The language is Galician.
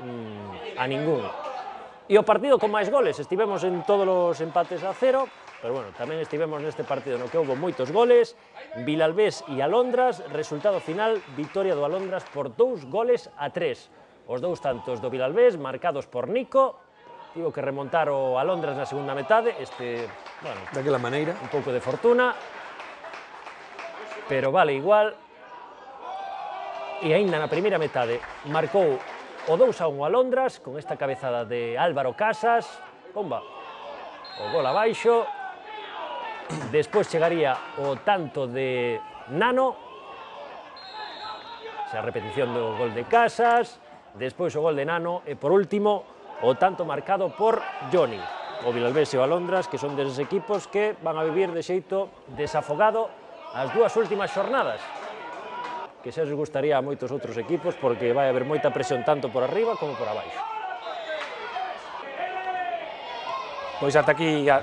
Mm, a ningún. E o partido con máis goles, estivemos en todos os empates a cero, pero bueno, tamén estivemos neste partido no que houve moitos goles, Vilalbés e Alondras, resultado final, victoria do Alondras por dous goles a tres. Os dous tantos do Vilalbés, marcados por Nico, tivo que remontar o Alondras na segunda metade, este, bueno, daquela maneira, un pouco de fortuna, pero vale igual, e aínda na primeira metade marcou O 2 a 1 a Londras, con esta cabezada de Álvaro Casas. Bomba. O gol abaixo. Despois chegaría o tanto de Nano. Xa repetición do gol de Casas. Despois o gol de Nano. E por último, o tanto marcado por Johnny. O Vilalbés e o Alondras, que son deses equipos que van a vivir de xeito desafogado as dúas últimas xornadas que xa os gustaría a moitos outros equipos porque vai haber moita presión tanto por arriba como por abaixo. Pois ata aquí... A...